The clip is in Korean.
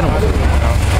되는 거죠.